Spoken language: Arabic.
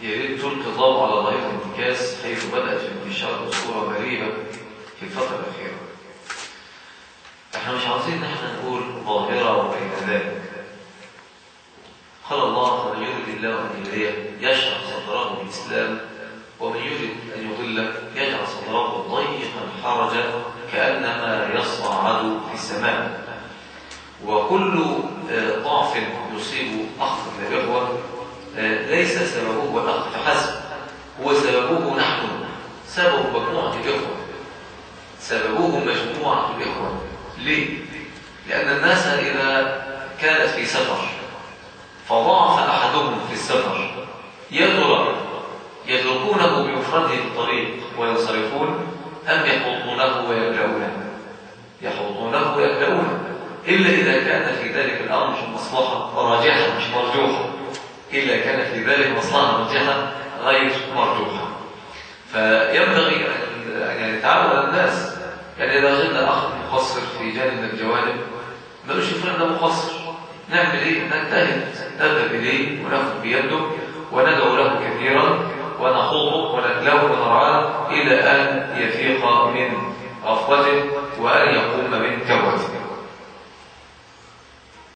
يا ريت تلقي ضوء على ظاهرة الانتكاس حيث بدأت الانتشار بصورة غريبة في الفترة الأخيرة. إحنا مش عاوزين إن إحنا نقول ظاهرة وبين ذلك. قال الله ومن يرد الله أن يهديه يشرح صدره بالإسلام ومن يرد أن يضله يجعل صدره ضيقا حرجا كأنما يصعد في السماء. وكل آه، ضعف يصيب من الإخوة آه، ليس سببه الاخ فحسب هو سببه نحن. سبب مجموعة الإخوة. سببه مجموعة الإخوة. ليه؟ لأن الناس إذا كانت في سفر فضعف أحدهم في السفر. ترى يتركونه بمفرده في الطريق وينصرفون أم يحوطونه ويبلغونه يحوطونه ويبلغونه إلا إذا كان في ذلك الأمر مصلحة راجحة مش مرجوحة. إلا كان في ذلك مصلحة راجحة غير مرجوحة فينبغي أن يتعود الناس. يعني إذا غلنا أخ مقصر في جانب الجوانب ما فلان ده مقصر. نعمل إيه؟ نجتهد نذهب إليه وناخذ بيده وندعو له كثيرا ونخوضه ونتلوه ونرعاه إلى أن يفيق من غفلته وأن يقوم من توبته.